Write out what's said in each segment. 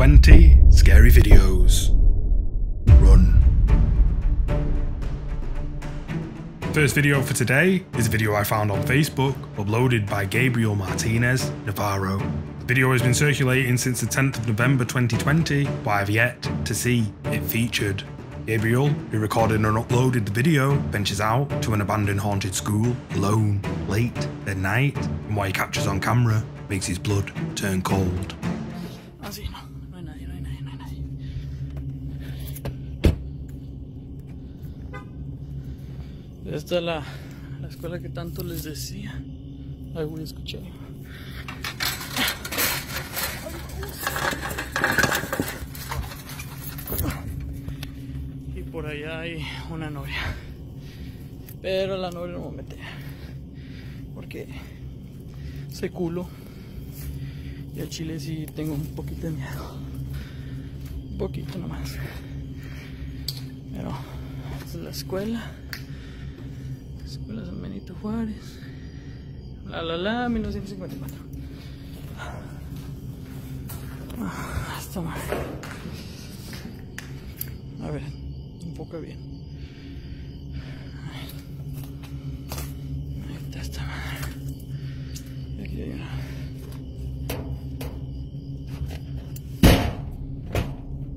20 scary videos. Run. First video for today is a video I found on Facebook, uploaded by Gabriel Martinez Navarro. The video has been circulating since the 10th of November 2020, but I have yet to see it featured. Gabriel, who recorded and uploaded the video, ventures out to an abandoned haunted school alone, late at night, and what he captures on camera makes his blood turn cold. Esta es la, la escuela que tanto les decía. Ay, voy a. Y por allá hay una novia. Pero la novia no me mete. Porque se culo. Y al chile sí tengo un poquito de miedo. Un poquito nomás. Pero esta es la escuela. La escuela San Benito Juárez. La la la 1954. Ah, Esta madre. A ver, enfoca bien. Ahí está esta madre.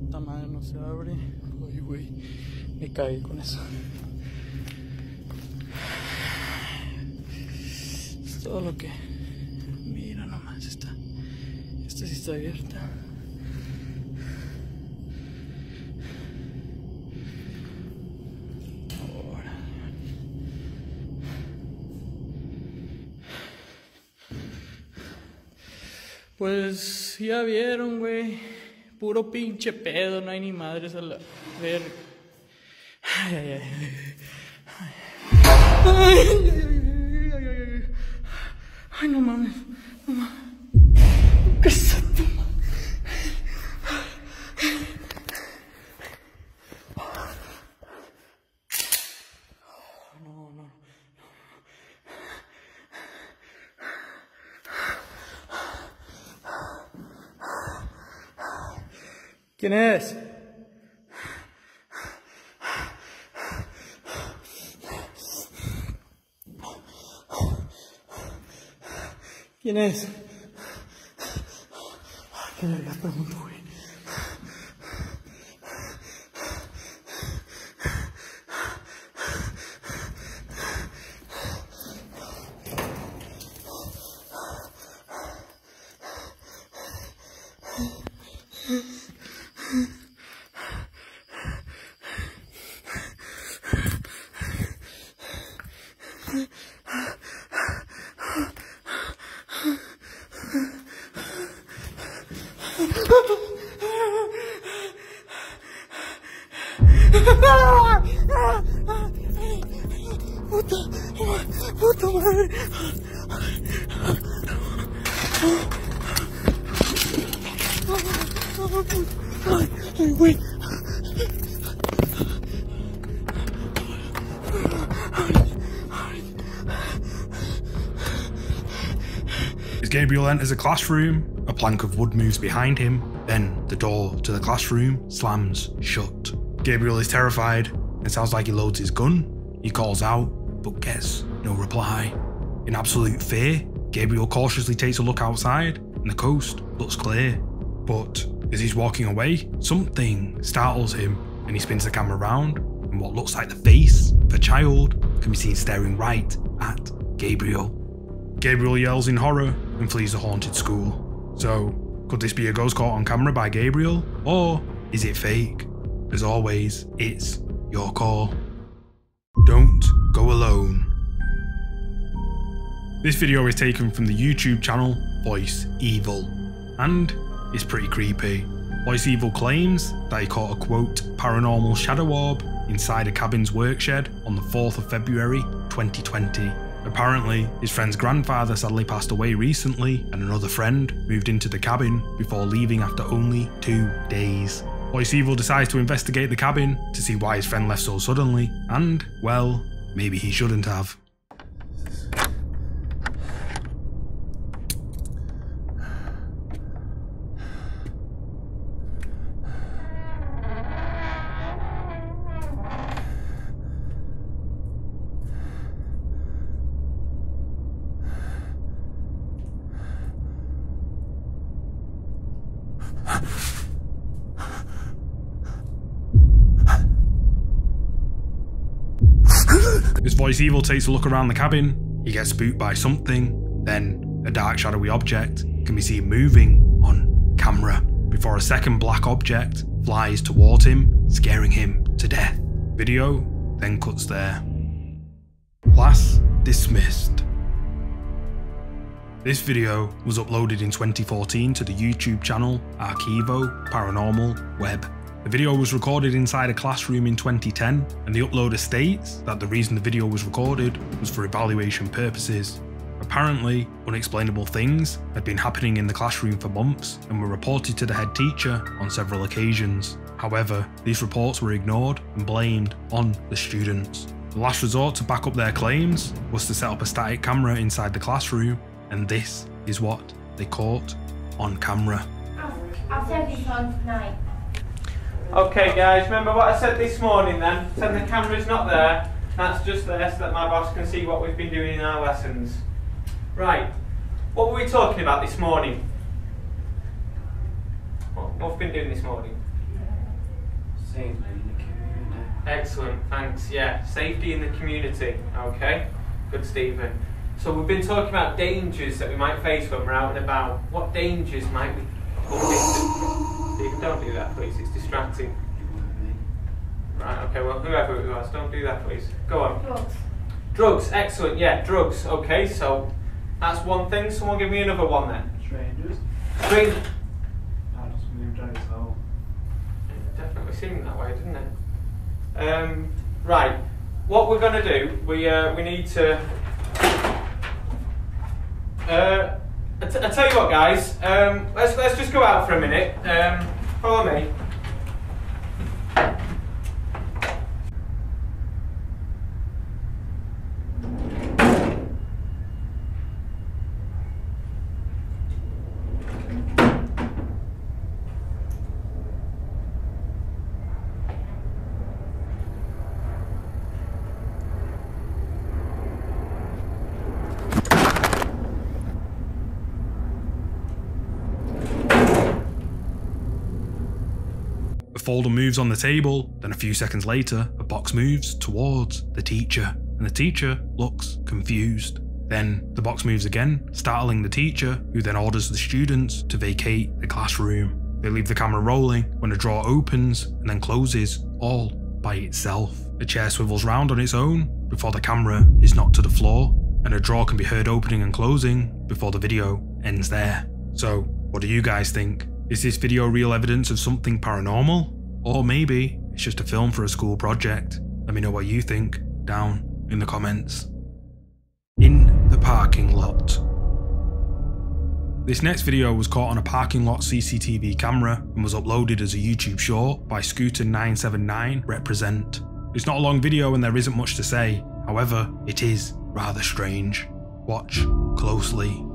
Esta madre no se abre. Ay, güey. Me caí con eso. Todo lo que. Mira nomás, está. Esta sí está abierta. Pues ya vieron, güey. Puro pinche pedo, no hay ni madres a la ver. Ay, ay, ay. Ay, ay, ay, ay, ay, ay, ay. Ay, no mames. No. ¿Qué es esto? No, no. ¿Quién es? ¿Quién es? ¿Qué Puta, Gabriel enters a classroom, plank of wood moves behind him, then the door to the classroom slams shut. Gabriel is terrified and sounds like he loads his gun. He calls out, but gets no reply. In absolute fear, Gabriel cautiously takes a look outside and the coast looks clear. But as he's walking away, something startles him and he spins the camera round and what looks like the face of a child can be seen staring right at Gabriel. Gabriel yells in horror and flees the haunted school. So, could this be a ghost caught on camera by Gabriel? Or is it fake? As always, it's your call. Don't go alone. This video is taken from the YouTube channel Voice Evil, and it's pretty creepy. Voice Evil claims that he caught a quote paranormal shadow orb inside a cabin's workshed on the 4th of February 2020. Apparently, his friend's grandfather sadly passed away recently, and another friend moved into the cabin before leaving after only two days. Voice Evil decides to investigate the cabin to see why his friend left so suddenly, and, well, maybe he shouldn't have. As Voice Evil takes a look around the cabin, he gets spooked by something, then a dark shadowy object can be seen moving on camera before a second black object flies towards him, scaring him to death. Video then cuts there. Class dismissed. This video was uploaded in 2014 to the YouTube channel Archivo Paranormal Web. The video was recorded inside a classroom in 2010, and the uploader states that the reason the video was recorded was for evaluation purposes. Apparently, unexplainable things had been happening in the classroom for months and were reported to the head teacher on several occasions. However, these reports were ignored and blamed on the students. The last resort to back up their claims was to set up a static camera inside the classroom, and this is what they caught on camera. I'll send this on tonight. Okay guys, remember what I said this morning then? Said the camera's not there, that's just there so that my boss can see what we've been doing in our lessons. Right, what were we talking about this morning? What, what have we been doing this morning? Safety in the community. Excellent, thanks. Yeah, safety in the community. Okay, good, Stephen. So we've been talking about dangers that we might face when we're out and about. What dangers might we bump into? Stephen, don't do that, please. It's distracting. You want me? Right. Okay. Well, whoever it was, don't do that, please. Go on. Drugs. Drugs. Excellent. Yeah, drugs. Okay. So that's one thing. Someone give me another one then. Strangers. Strange. I just moved out his home. It definitely seemed that way, didn't it? Um, right. What we're going to do, we uh, we need to. Uh, I, t- I tell you what, guys. Um, let's let's just go out for a minute. Um, follow me. Folder moves on the table, then a few seconds later, a box moves towards the teacher, and the teacher looks confused. Then the box moves again, startling the teacher, who then orders the students to vacate the classroom. They leave the camera rolling when a drawer opens and then closes all by itself. The chair swivels round on its own before the camera is knocked to the floor, and a drawer can be heard opening and closing before the video ends there. So, what do you guys think? Is this video real evidence of something paranormal? Or maybe it's just a film for a school project? Let me know what you think down in the comments. In the parking lot. This next video was caught on a parking lot CCTV camera and was uploaded as a YouTube short by Scooter979 Represent. It's not a long video and there isn't much to say, however, it is rather strange. Watch closely.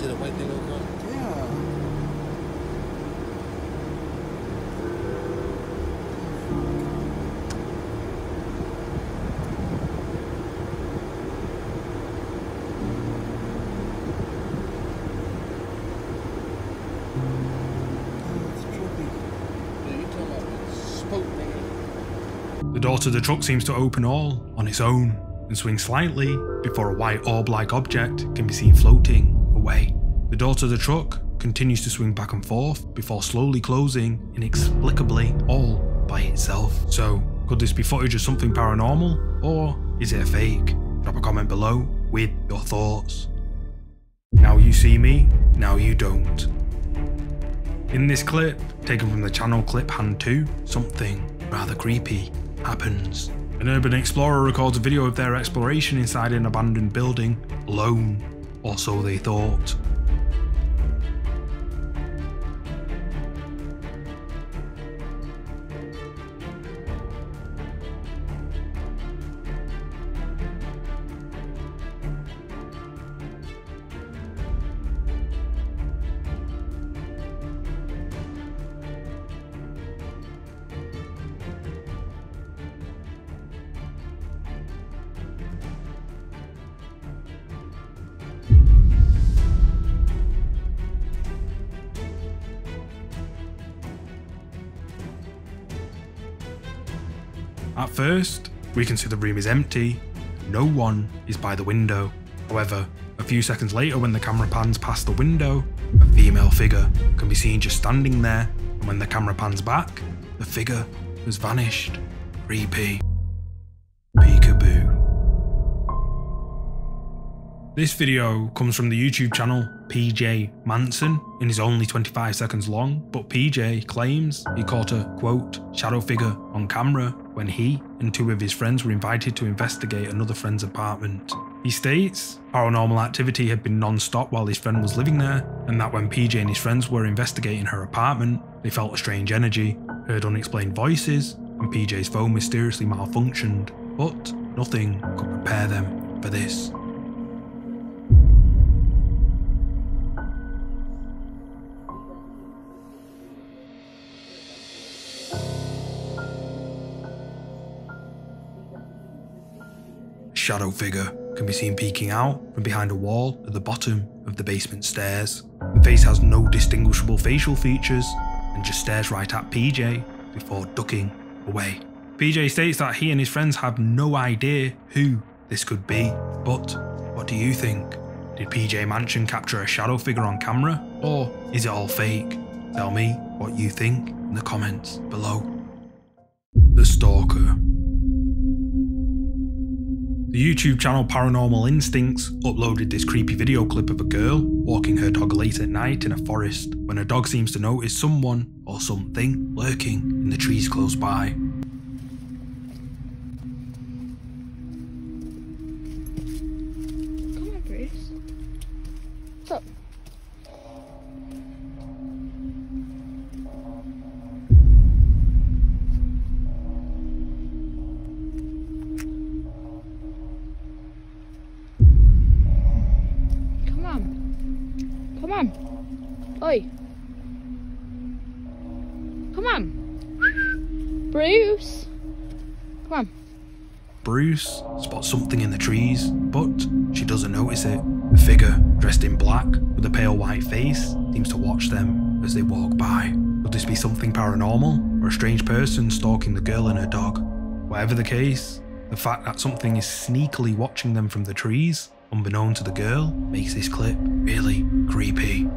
See the white thing door to the truck seems to open all on its own and swing slightly before a white orb-like object can be seen floating away. The door to the truck continues to swing back and forth before slowly closing inexplicably all by itself. So, could this be footage of something paranormal or is it a fake? Drop a comment below with your thoughts. Now you see me, now you don't. In this clip, taken from the channel Clip Hand 2, something rather creepy happens. An urban explorer records a video of their exploration inside an abandoned building, alone, or so they thought. We can see the room is empty, no one is by the window. However, a few seconds later, when the camera pans past the window, a female figure can be seen just standing there, and when the camera pans back, the figure has vanished. Creepy. Peekaboo. This video comes from the YouTube channel PJ Manson and is only 25 seconds long, but PJ claims he caught a quote shadow figure on camera when he and two of his friends were invited to investigate another friend's apartment. He states paranormal activity had been non-stop while his friend was living there, and that when PJ and his friends were investigating her apartment, they felt a strange energy, heard unexplained voices, and PJ's phone mysteriously malfunctioned, but nothing could prepare them for this. Shadow figure can be seen peeking out from behind a wall at the bottom of the basement stairs. The face has no distinguishable facial features and just stares right at PJ before ducking away. PJ states that he and his friends have no idea who this could be, but what do you think? Did PJ Mansion capture a shadow figure on camera, or is it all fake? Tell me what you think in the comments below. The Stalker the YouTube channel Paranormal Instincts uploaded this creepy video clip of a girl walking her dog late at night in a forest when her dog seems to notice someone or something lurking in the trees close by. Bruce spots something in the trees, but she doesn't notice it. A figure dressed in black with a pale white face seems to watch them as they walk by. Could this be something paranormal or a strange person stalking the girl and her dog? Whatever the case, the fact that something is sneakily watching them from the trees, unbeknown to the girl, makes this clip really creepy.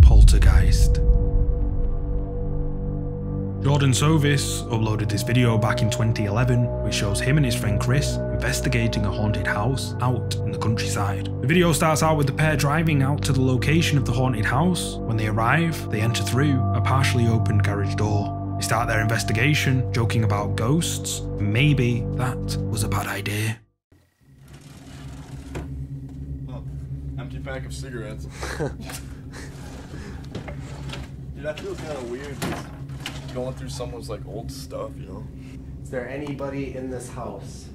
Poltergeist. Jordan Sovis uploaded this video back in 2011, which shows him and his friend Chris investigating a haunted house out in the countryside. The video starts out with the pair driving out to the location of the haunted house. When they arrive, they enter through a partially opened garage door. They start their investigation, joking about ghosts. Maybe that was a bad idea. Oh, empty pack of cigarettes. Dude, that feels kind of weird. Just going through someone's like old stuff, you know. Is there anybody in this house?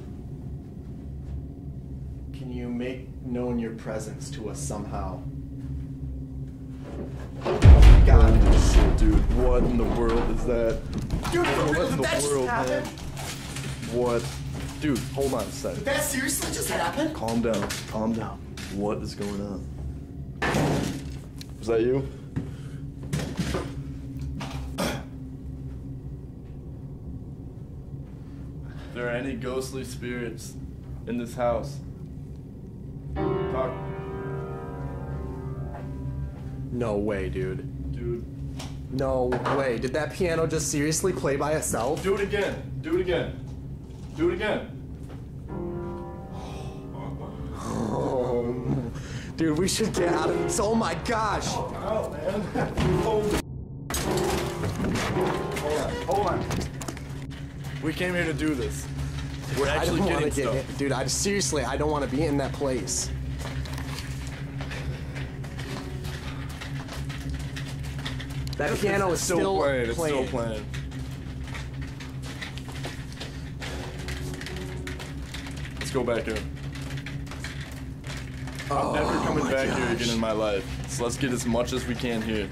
Can you make known your presence to us somehow? My god. Shit, dude, what in the world is that? Dude, for What real, in the that world, happen? man? What? Dude, hold on a sec. Did that seriously just happen? Calm down, calm down. What is going on? Was that you? There are any ghostly spirits in this house? Talk, No way, dude. dude. No way. Did that piano just seriously play by itself? Do it again. Do it again. Do it again. Oh, dude, we should get out of this. Oh my gosh. Oh man. Hold on. Hold on. We came here to do this. We're I actually don't want getting to get stuff. hit. Dude, I seriously, I don't want to be in that place. That piano is It's still, playing. It's still playing. Let's go back in. I'm oh never coming Oh back here again in my life. So let's get as much as we can here.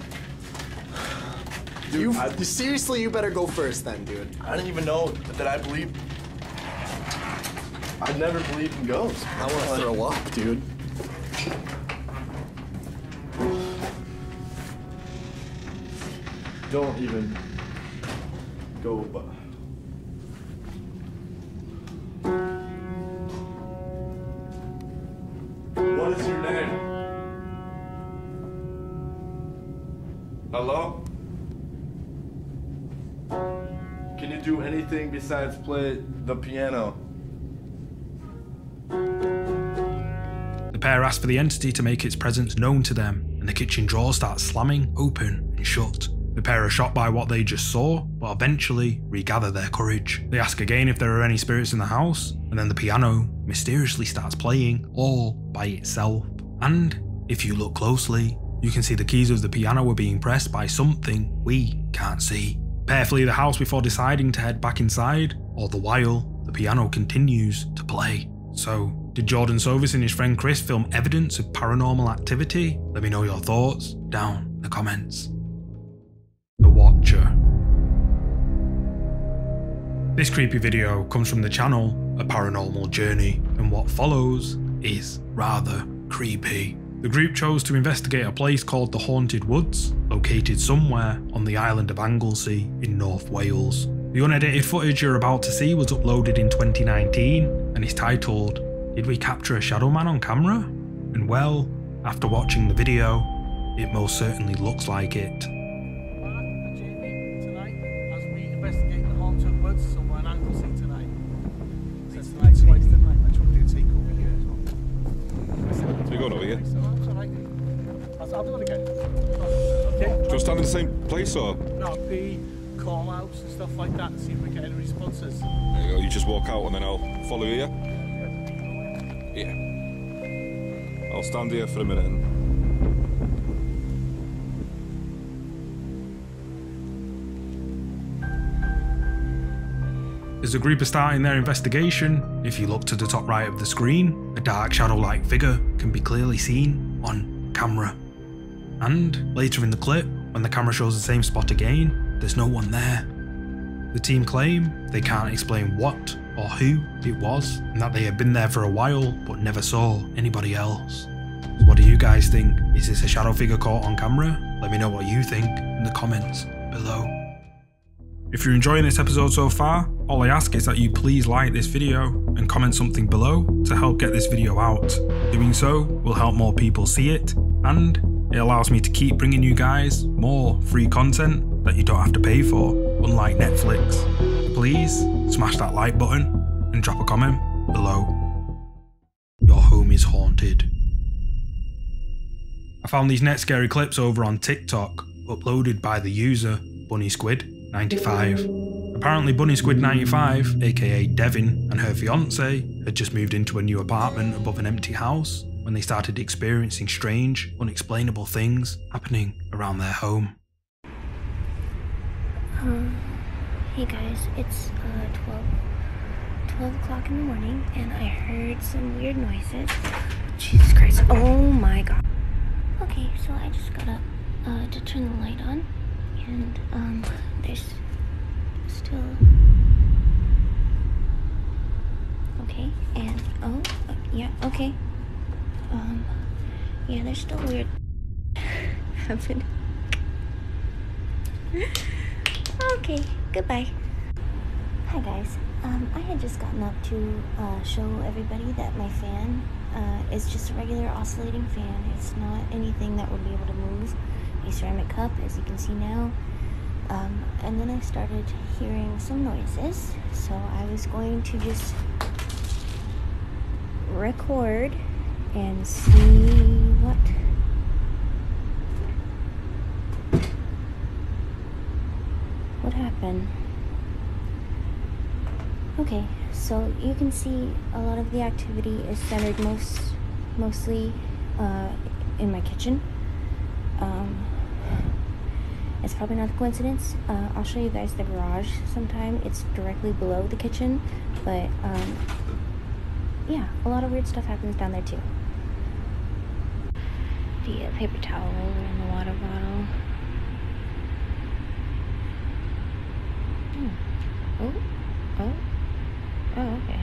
You, I- seriously, you better go first then, dude. I didn't even know that I believe. I never believed in ghosts. I want to throw up, dude. Don't even go by. What is your name? Hello? Can you do anything besides play the piano? Pair ask for the entity to make its presence known to them, and the kitchen drawer starts slamming open and shut. The pair are shocked by what they just saw, but eventually regather their courage. They ask again if there are any spirits in the house, and then the piano mysteriously starts playing all by itself. And if you look closely, you can see the keys of the piano were being pressed by something we can't see. Pair flee the house before deciding to head back inside, all the while, the piano continues to play. So, did Jordan Sovis and his friend Chris film evidence of paranormal activity? Let me know your thoughts down in the comments. The Watcher. This creepy video comes from the channel A Paranormal Journey, and what follows is rather creepy. The group chose to investigate a place called the Haunted Woods, located somewhere on the island of Anglesey in North Wales. The unedited footage you're about to see was uploaded in 2019 and is titled Did We Capture a Shadow Man on Camera? And well, after watching the video, it most certainly looks like it. Tonight, as we investigate the haunted woods somewhere in Anglesey tonight. So tonight's Wednesday night. I took you to take over here as well. So you're going over here? It's. I'll, I'll do it again. Okay. Do you stand in the same place or No, the call outs and stuff like that, see if we get any responses. There you, go, you just walk out and then I'll follow you? Yeah. I'll stand here for a minute and As the group are starting their investigation, if you look to the top right of the screen, a dark shadow-like figure can be clearly seen on camera. And later in the clip, when the camera shows the same spot again, there's no one there. The team claim they can't explain what or who it was, and that they had been there for a while but never saw anybody else. So what do you guys think? Is this a shadow figure caught on camera? Let me know what you think in the comments below. If you're enjoying this episode so far, all I ask is that you please like this video and comment something below to help get this video out. Doing so will help more people see it, and it allows me to keep bringing you guys more free content that you don't have to pay for, unlike Netflix. Please smash that like button and drop a comment below. Your home is haunted. I found these net scary clips over on TikTok, uploaded by the user Bunny Squid 95. Apparently, Bunny Squid 95, aka Devin, and her fiance had just moved into a new apartment above an empty house when they started experiencing strange, unexplainable things happening around their home. Um, hey guys, it's uh, 12, 12 o'clock in the morning, and I heard some weird noises. Jesus Christ, oh my god. Okay, so I just got up uh, to turn the light on, and um, there's still. Okay, and oh, uh, yeah, okay. Um, yeah, there's still weird happening. Okay, goodbye. Hi guys. Um, I had just gotten up to uh, show everybody that my fan uh, is just a regular oscillating fan. It's not anything that would be able to move. A ceramic cup, as you can see now. Um, and then I started hearing some noises, so I was going to just record and see what what happened. Okay, so you can see a lot of the activity is centered most mostly uh, in my kitchen. Um, it's probably not a coincidence. Uh, I'll show you guys the garage sometime. It's directly below the kitchen, but um, yeah, a lot of weird stuff happens down there too. The uh, paper towel and the water bottle. Oh, oh, oh, okay.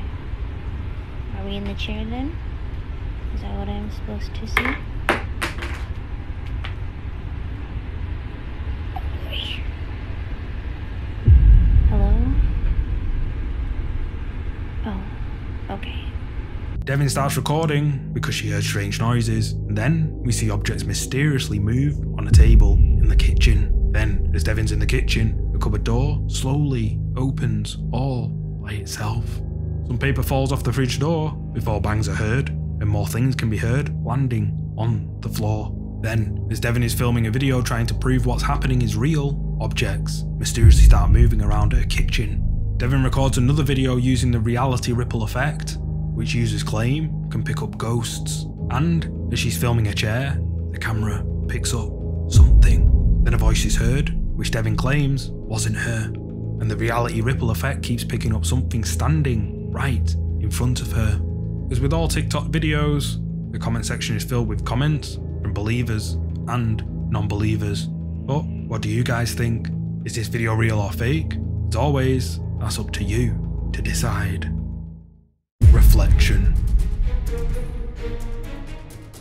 Are we in the chair then? Is that what I'm supposed to see? Hello? Oh, okay. Devin starts recording because she heard strange noises. And then we see objects mysteriously move on a table in the kitchen. Then, as Devin's in the kitchen, a cupboard door slowly opens all by itself. Some paper falls off the fridge door before bangs are heard, and more things can be heard landing on the floor. Then, as Devin is filming a video trying to prove what's happening is real, objects mysteriously start moving around her kitchen. Devin records another video using the reality ripple effect, which users claim can pick up ghosts. And as she's filming a chair, the camera picks up something. Then a voice is heard, which Devin claims wasn't her. And the reality ripple effect keeps picking up something standing right in front of her. As with all TikTok videos, the comment section is filled with comments from believers and non believers. But what do you guys think? Is this video real or fake? As always, that's up to you to decide. Reflection.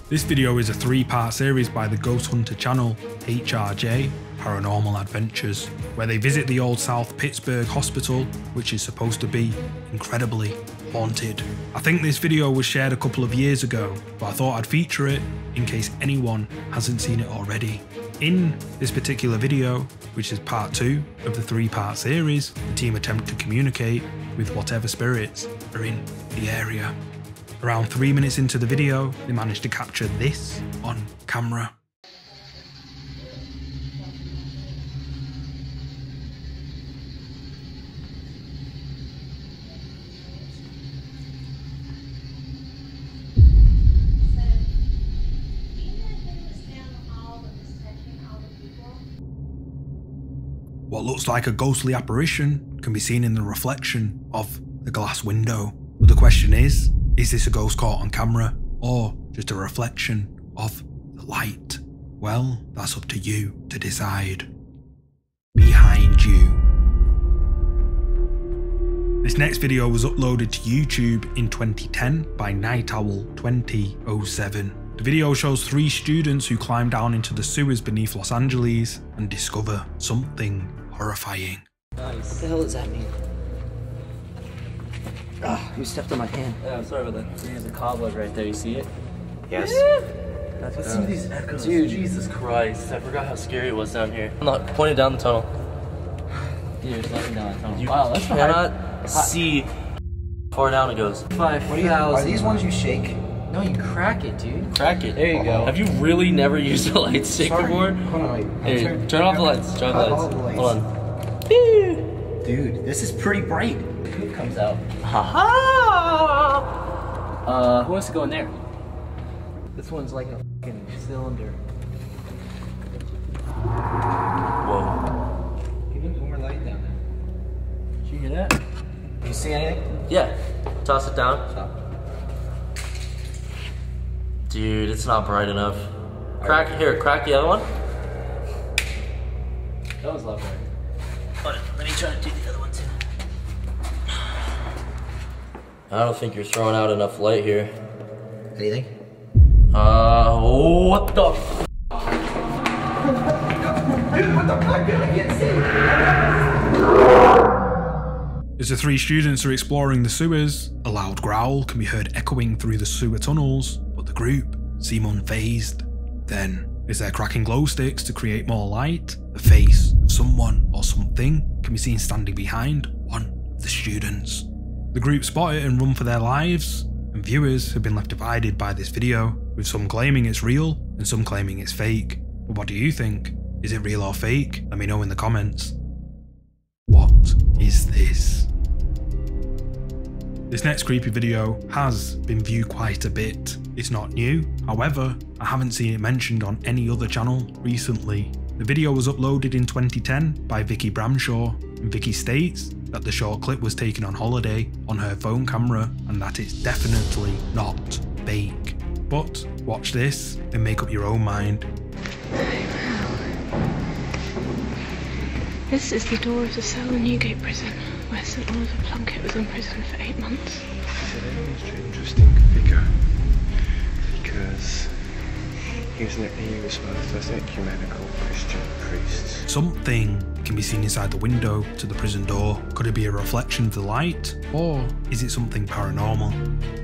This video is a three part series by the Ghost Hunter channel, HRJ Paranormal Adventures, where they visit the Old South Pittsburgh Hospital, which is supposed to be incredibly haunted. I think this video was shared a couple of years ago, but I thought I'd feature it in case anyone hasn't seen it already. In this particular video, which is part two of the three part series, the team attempt to communicate with whatever spirits are in the area. Around three minutes into the video, they managed to capture this on camera. Looks like a ghostly apparition can be seen in the reflection of the glass window. But the question is is this a ghost caught on camera or just a reflection of the light? Well, that's up to you to decide. Behind you. This next video was uploaded to YouTube in 2010 by Night Owl 2007. The video shows three students who climb down into the sewers beneath Los Angeles and discover something horrifying. Nice. What the hell does that mean? Ah, you stepped on my hand. Yeah, I'm sorry about that. There's a cobweb right there. You see it? Yes. That's Listen to these echoes. Dude, Jesus Christ. I forgot how scary it was down here. I'm not pointed down the tunnel. Dude, it's nothing down the tunnel. You wow, that's cannot hard. see how far down it goes. Five What are, you, are these ones you shake? No, you crack it, dude. Crack it. There you go. Have you really never used a light stick Sorry. before? Hold on, wait. Hey, Turn- turn, off the lights. Turn off the lights. lights. Hold on. Dude, this is pretty bright. Poop comes out. Haha! Uh, who wants to go in there? This one's like a fucking cylinder. Whoa. Give me one more light down there. Did you hear that? You see anything? Yeah. Toss it down. Stop. Dude, it's not bright enough. Crack here, crack the other one. That was a lot brighter. But let me try to do the other one too. I don't think you're throwing out enough light here. Anything? Uh, what the? F- Dude, what the fuck? I can't. As the three students are exploring the sewers, a loud growl can be heard echoing through the sewer tunnels, but the group seem unfazed. Then, is they're cracking glow sticks to create more light, the face of someone or something can be seen standing behind one of the students. The group spot it and run for their lives, and viewers have been left divided by this video, with some claiming it's real and some claiming it's fake. But what do you think? Is it real or fake? Let me know in the comments. What is this? This next creepy video has been viewed quite a bit. It's not new, however, I haven't seen it mentioned on any other channel recently. The video was uploaded in 2010 by Vicky Bramshaw, and Vicky states that the short clip was taken on holiday on her phone camera and that it's definitely not fake. But watch this and make up your own mind. This is the door of the cell in Newgate Prison, where St Oliver Plunkett was in prison for eight months. He's an interesting figure because he was, he was supposed as ecumenical Christian priest. Something can be seen inside the window to the prison door. Could it be a reflection of the light? Or is it something paranormal?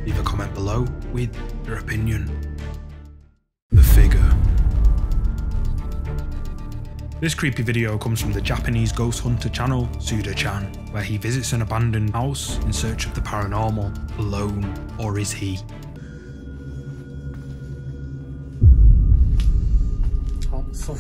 Leave a comment below with your opinion. This creepy video comes from the Japanese ghost hunter channel Suda-chan, where he visits an abandoned house in search of the paranormal, alone, or is he? Oh, ソ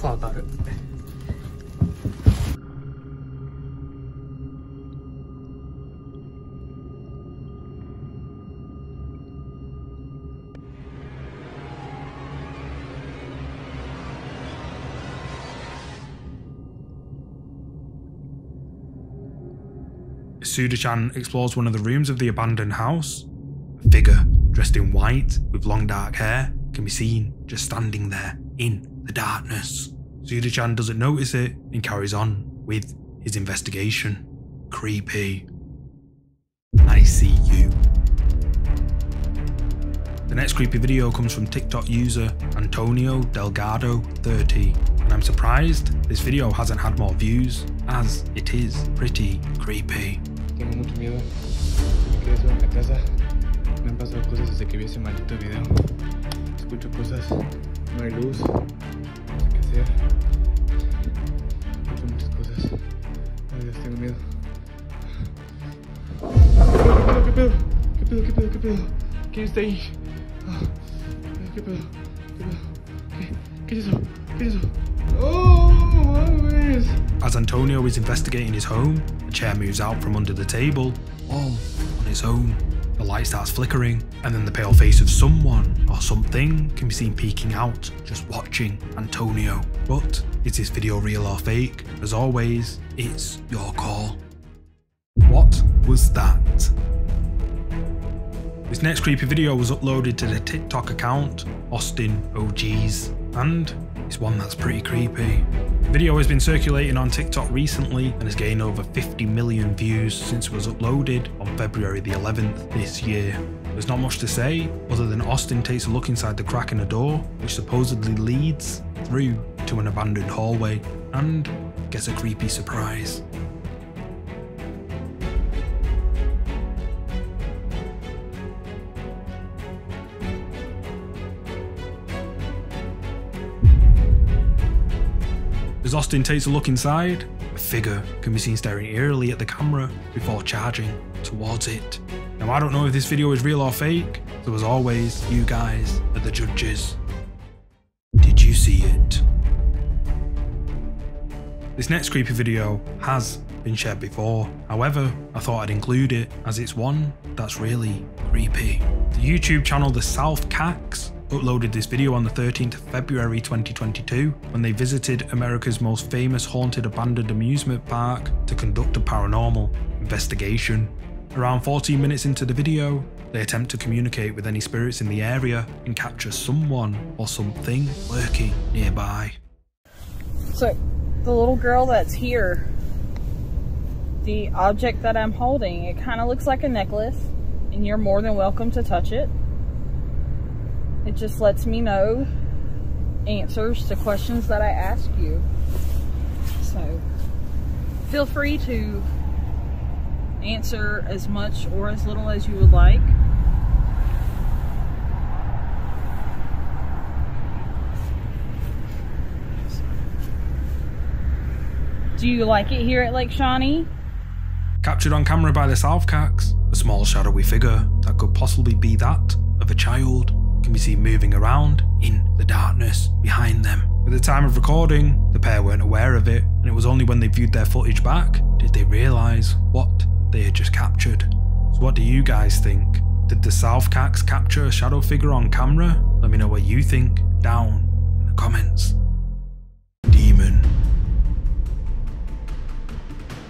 Suda-chan explores one of the rooms of the abandoned house. A figure dressed in white with long dark hair can be seen just standing there in the darkness. Suda-chan doesn't notice it and carries on with his investigation. Creepy. I see you. The next creepy video comes from TikTok user Antonio Delgado 30 and I'm surprised this video hasn't had more views as it is pretty creepy. Tengo mucho miedo. Me quedé solo en la casa. Me han pasado cosas desde que vi ese maldito video. Escucho cosas. No hay luz. No sé qué hacer. Escucho muchas cosas. Ay Dios, tengo miedo. ¿Qué pedo? ¿Qué pedo? ¿Qué pedo? ¿Qué pedo? ¿Quién está ahí? Ah, ¿Qué pedo? ¿Qué pedo? ¿Qué? ¿Qué es eso? ¿Qué es eso? ¡Oh, mames! As Antonio is investigating his home, a chair moves out from under the table, all on its own. The light starts flickering, and then the pale face of someone or something can be seen peeking out, just watching Antonio. But is this video real or fake? As always, it's your call. What was that? This next creepy video was uploaded to the TikTok account, Austin OGs, and it's one that's pretty creepy. The video has been circulating on TikTok recently and has gained over 50 million views since it was uploaded on February the 11th this year. There's not much to say other than Austin takes a look inside the crack in a door, which supposedly leads through to an abandoned hallway, and gets a creepy surprise. As Austin takes a look inside, a figure can be seen staring eerily at the camera before charging towards it. Now I don't know if this video is real or fake, so as always, you guys are the judges. Did you see it? This next creepy video has been shared before, however, I thought I'd include it as it's one that's really creepy. The YouTube channel The South Cax uploaded this video on the 13th of February 2022 when they visited America's most famous haunted abandoned amusement park to conduct a paranormal investigation. Around 14 minutes into the video, they attempt to communicate with any spirits in the area and capture someone or something lurking nearby. So, the little girl that's here, the object that I'm holding, it kind of looks like a necklace, and you're more than welcome to touch it. It just lets me know answers to questions that I ask you. So, feel free to answer as much or as little as you would like. Do you like it here at Lake Shawnee? Captured on camera by the South Cax, a small shadowy figure that could possibly be that of a child can be seen moving around in the darkness behind them. At the time of recording, the pair weren't aware of it, and it was only when they viewed their footage back did they realise what they had just captured. So what do you guys think? Did the South Cax capture a shadow figure on camera? Let me know what you think down in the comments. Demon.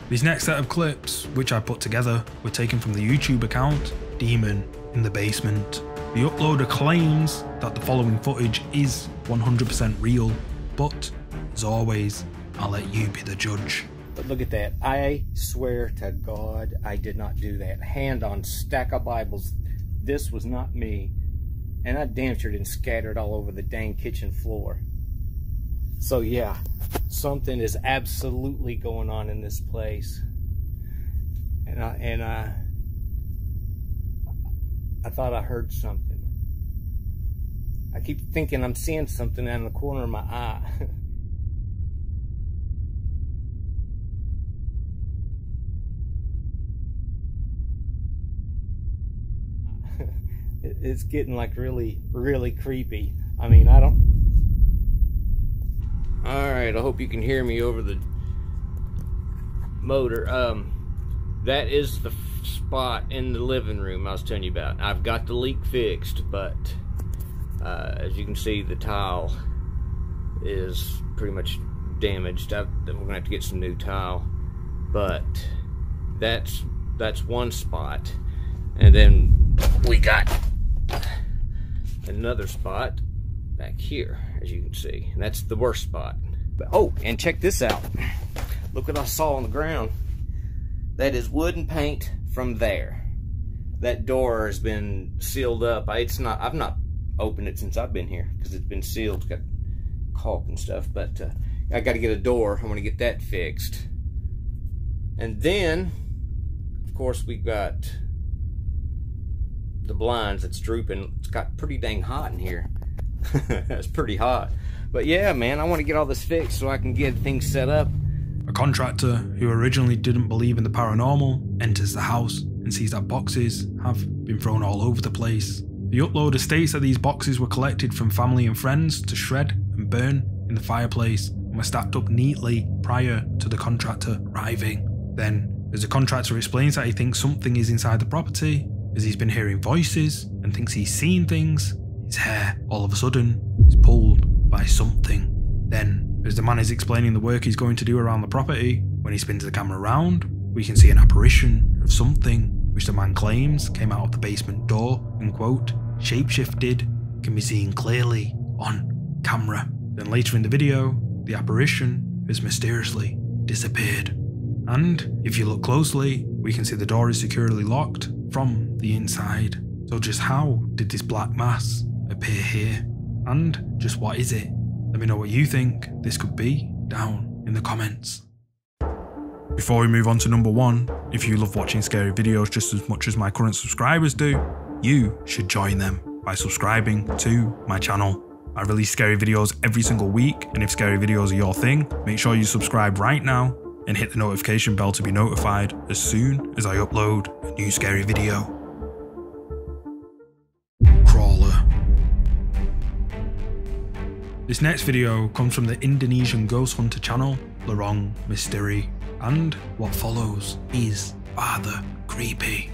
These next set of clips, which I put together, were taken from the YouTube account Demon in the Basement. The uploader claims that the following footage is 100% real, but as always, I'll let you be the judge. But look at that. I swear to God, I did not do that. Hand on stack of Bibles. This was not me. And I damn sure didn't scatter it all over the dang kitchen floor. So yeah, something is absolutely going on in this place. And I, and I, I thought I heard something. I keep thinking I'm seeing something out in the corner of my eye. it's getting like really, really creepy. I mean, I don't... Alright, I hope you can hear me over the motor. Um, that is the spot in the living room I was telling you about. I've got the leak fixed, but uh, as you can see, the tile is pretty much damaged. I, we're gonna have to get some new tile, but that's that's one spot, and then we got another spot back here, as you can see, and that's the worst spot. But, oh, and check this out. Look what I saw on the ground. That is wooden paint from there. That door has been sealed up. I, it's not. I've not opened it since I've been here because it's been sealed. It's got caulk and stuff. But uh, I got to get a door. I want to get that fixed. And then, of course, we've got the blinds. It's drooping. It's got pretty dang hot in here. it's pretty hot. But yeah, man, I want to get all this fixed so I can get things set up. A contractor who originally didn't believe in the paranormal enters the house and sees that boxes have been thrown all over the place. The uploader states that these boxes were collected from family and friends to shred and burn in the fireplace and were stacked up neatly prior to the contractor arriving. Then, as the contractor explains that he thinks something is inside the property, as he's been hearing voices and thinks he's seen things, his hair all of a sudden is pulled by something. Then, as the man is explaining the work he's going to do around the property, when he spins the camera around, we can see an apparition of something which the man claims came out of the basement door and quote, shapeshifted, can be seen clearly on camera. Then later in the video, the apparition has mysteriously disappeared. And if you look closely, we can see the door is securely locked from the inside. So just how did this black mass appear here? And just what is it? Let me know what you think this could be down in the comments. Before we move on to number one, if you love watching scary videos just as much as my current subscribers do, you should join them by subscribing to my channel. I release scary videos every single week, and if scary videos are your thing, make sure you subscribe right now and hit the notification bell to be notified as soon as I upload a new scary video. This next video comes from the Indonesian ghost hunter channel, Lorong Misteri, and what follows is rather creepy.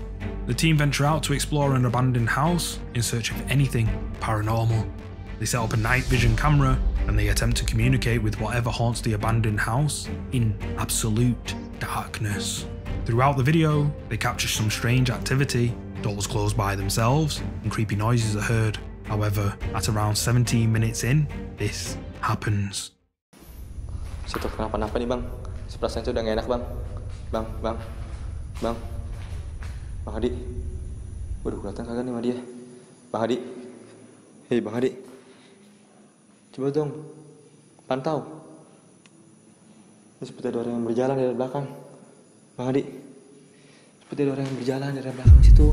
The team venture out to explore an abandoned house in search of anything paranormal. They set up a night vision camera and they attempt to communicate with whatever haunts the abandoned house in absolute darkness. Throughout the video, they capture some strange activity, doors close by themselves, and creepy noises are heard. However, at around 17 minutes in, this happens. Situ kenapa-napa nih bang? Seperasaan itu udah gak enak bang. Bang, bang, bang. Bang Hadi. Waduh, kelihatan kagak nih sama dia. Bang Hadi. Hei Bang Hadi. Coba dong, pantau. Ini seperti ada orang yang berjalan dari belakang. Bang Hadi. Seperti ada orang yang berjalan dari belakang situ.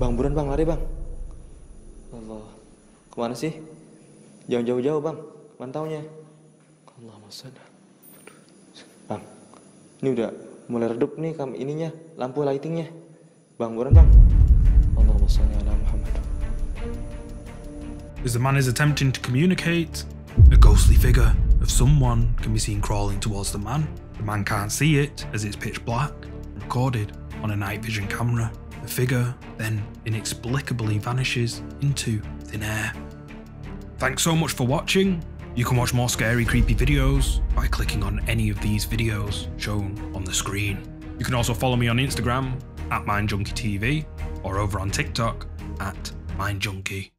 Bang, buruan bang, lari bang. Allah. Ke mana sih? Jauh-jauh-jauh bang, mantaunya. Allah masada. Bang, ini udah mulai redup nih kam ininya, lampu lightingnya. Bang, buruan bang. Allahumma sholli ala Muhammad. As the man is attempting to communicate, a ghostly figure of someone can be seen crawling towards the man. The man can't see it as it's pitch black, recorded on a night vision camera. The figure then inexplicably vanishes into thin air. Thanks so much for watching. You can watch more scary, creepy videos by clicking on any of these videos shown on the screen. You can also follow me on Instagram at MindJunkieTV or over on TikTok at MindJunkie.